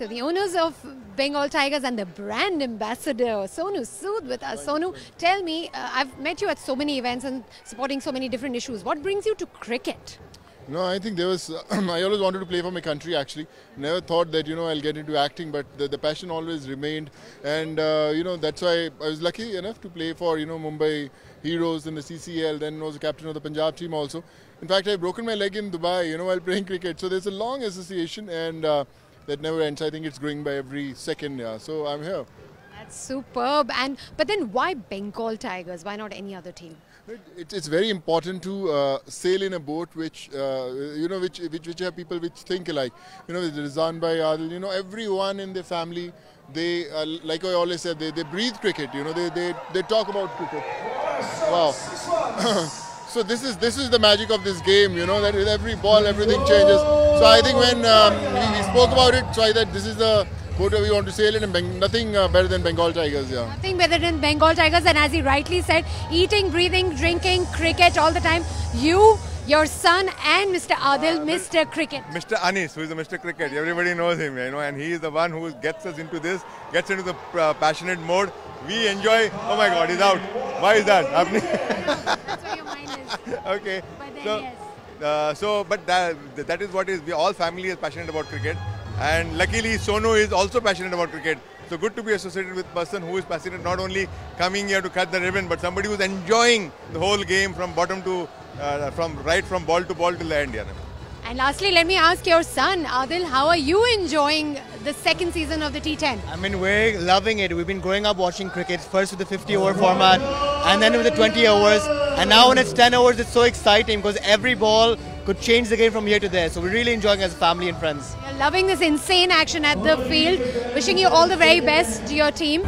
So the owners of Bengal Tigers and the brand ambassador Sonu Sood with us. Sonu, tell me, uh, I've met you at so many events and supporting so many different issues. What brings you to cricket? No, I think there was. I always wanted to play for my country. Actually, never thought that you know I'll get into acting, but the, the passion always remained, and uh, you know that's why I was lucky enough to play for you know Mumbai Heroes in the CCL. Then was a captain of the Punjab team also. In fact, I've broken my leg in Dubai, you know, while playing cricket. So there's a long association, and uh, that never ends. I think it's growing by every second. Yeah. So I'm here. That's superb. And but then why Bengal Tigers? Why not any other team? It, it's very important to uh, sail in a boat which uh, you know which, which which have people which think alike. You know, Rizwan by Adil. You know, everyone in the family. They uh, like I always said they, they breathe cricket. You know, they, they they talk about cricket. Wow. so this is this is the magic of this game. You know that with every ball everything changes. So I think when um, we, we spoke about it, so I thought this is the boat we want to sail in, and Beng- nothing uh, better than Bengal Tigers. Yeah. Nothing better than Bengal Tigers. And as he rightly said, eating, breathing, drinking, cricket all the time. You, your son, and Mr. Adil, Mr. Cricket. Mr. Anis, who is the Mr. Cricket. Everybody knows him, you know, and he is the one who gets us into this, gets into the uh, passionate mode. We enjoy. Oh my God, he's out. Why is that happening? That's where your mind is. okay. But then, so, yes. uh, so, but that, that is what is. We all family is passionate about cricket, and luckily Sonu is also passionate about cricket. So good to be associated with person who is passionate, not only coming here to cut the ribbon, but somebody who's enjoying the whole game from bottom to, uh, from right from ball to ball till the end. Yeah. And lastly, let me ask your son, Adil, how are you enjoying the second season of the T10? I mean, we're loving it. We've been growing up watching cricket, first with the 50 over format, and then with the 20 overs. And now when it's 10 overs, it's so exciting because every ball could change the game from here to there. So we're really enjoying it as a family and friends. You're loving this insane action at the field. Wishing you all the very best to your team.